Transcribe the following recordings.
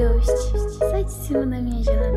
Ghost, sai de cima da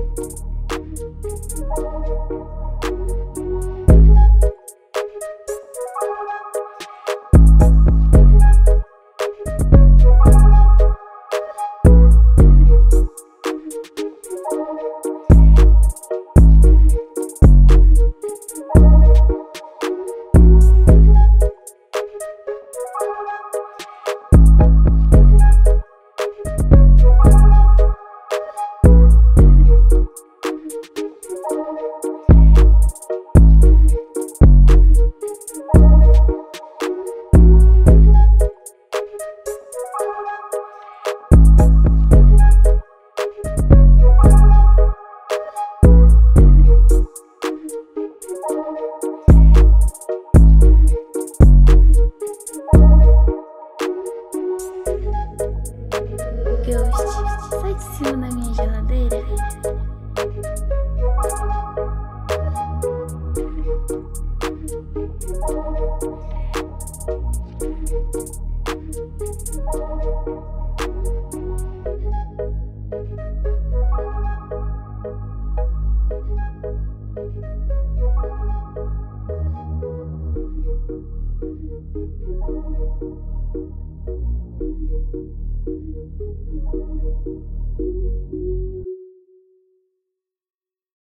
Thank you. cima da minha geladeira, filho? Thank you.